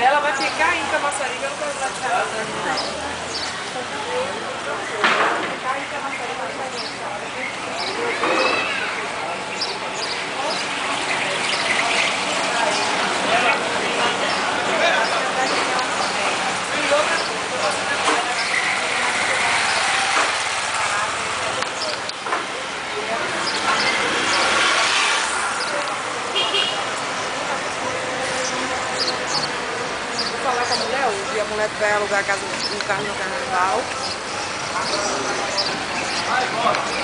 Ela vai ficar em Camaçarica, eu não quero lá tirar. Vai falar com a mulher hoje. A mulher vai alugar a casa, um carro no carnaval. Vai, bora.